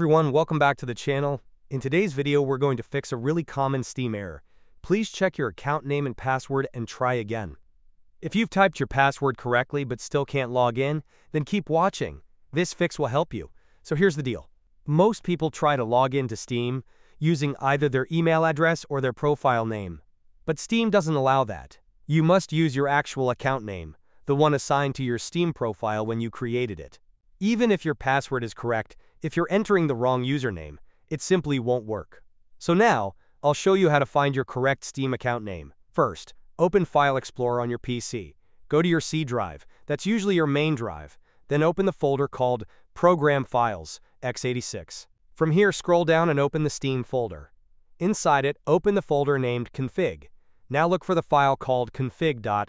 everyone, welcome back to the channel. In today's video, we're going to fix a really common Steam error. Please check your account name and password and try again. If you've typed your password correctly but still can't log in, then keep watching. This fix will help you. So here's the deal. Most people try to log into Steam using either their email address or their profile name. But Steam doesn't allow that. You must use your actual account name, the one assigned to your Steam profile when you created it. Even if your password is correct, if you're entering the wrong username, it simply won't work. So now, I'll show you how to find your correct Steam account name. First, open File Explorer on your PC. Go to your C drive, that's usually your main drive, then open the folder called Program Files, x86. From here, scroll down and open the Steam folder. Inside it, open the folder named config. Now look for the file called config.vdf.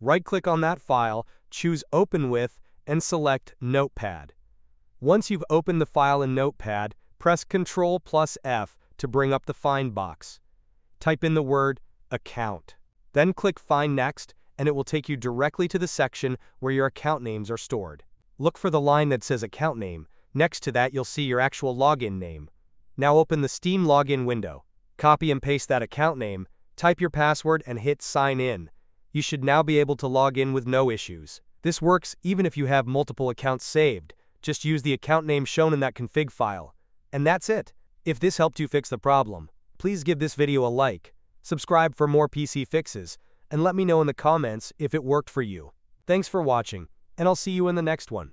Right-click on that file, choose Open With, and select Notepad. Once you've opened the file in Notepad, press Ctrl plus F to bring up the Find box. Type in the word Account. Then click Find Next, and it will take you directly to the section where your account names are stored. Look for the line that says Account Name. Next to that, you'll see your actual login name. Now open the Steam login window. Copy and paste that account name, type your password, and hit Sign In. You should now be able to log in with no issues. This works even if you have multiple accounts saved. Just use the account name shown in that config file. And that's it. If this helped you fix the problem, please give this video a like, subscribe for more PC fixes, and let me know in the comments if it worked for you. Thanks for watching, and I'll see you in the next one.